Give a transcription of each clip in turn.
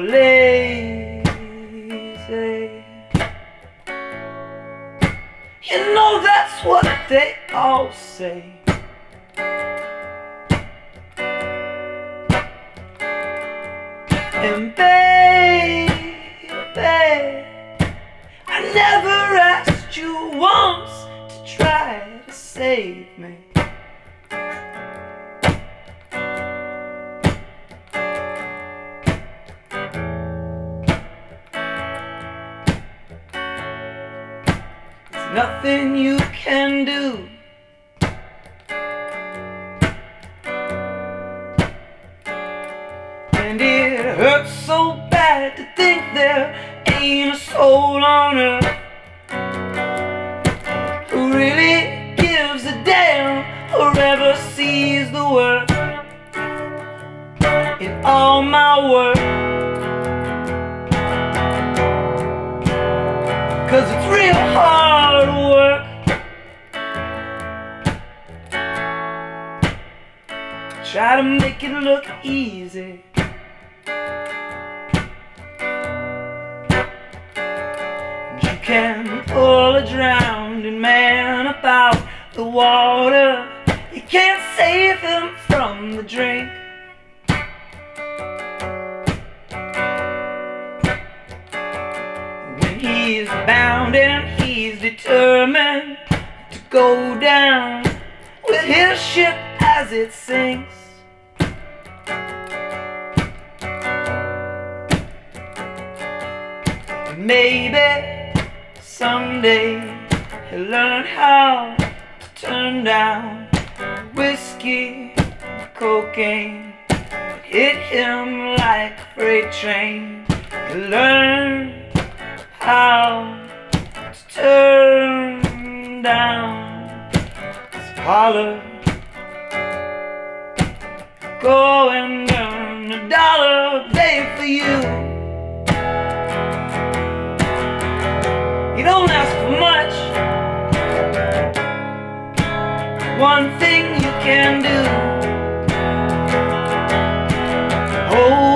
lazy. You know that's what they all say. And baby, I never asked you once to try to save me. Nothing you can do. And it hurts so bad to think there ain't a soul on earth who really gives a damn or ever sees the worth in all my work. Cause it's real hard Try to make it look easy. You can pull a drowning man up out the water. You can't save him from the drink. When he's bound and he's determined to go down with his ship as it sinks. Maybe someday he'll learn how to turn down whiskey, cocaine. Hit him like a freight train. He'll learn how to turn down his collar. Go and earn a dollar a day for you. You don't ask for much. One thing you can do. Hold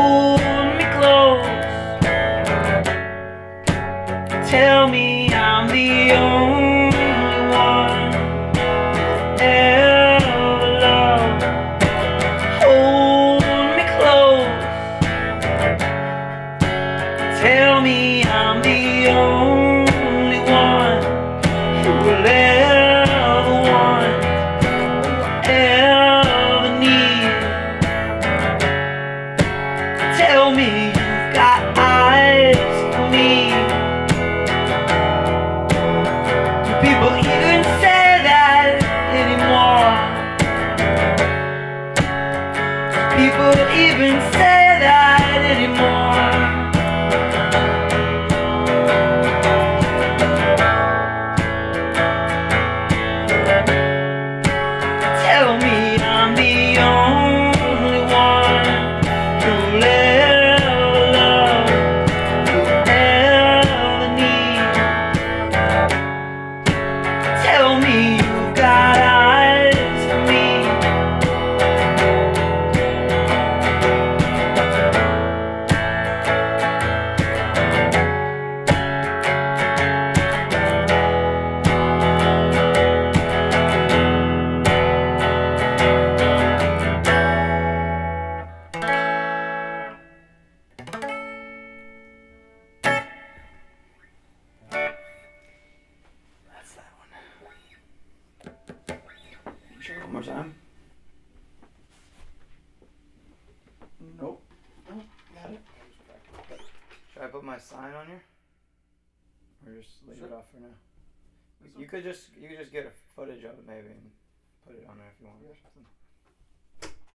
Tell me you've got eyes for me. Do people even say that anymore? Do people even say more time. Nope. Nope. Got it. Should I put my sign on here? Or just leave Sure. it off for now? You could just you could just get a footage of it maybe and put it on there if you want or something.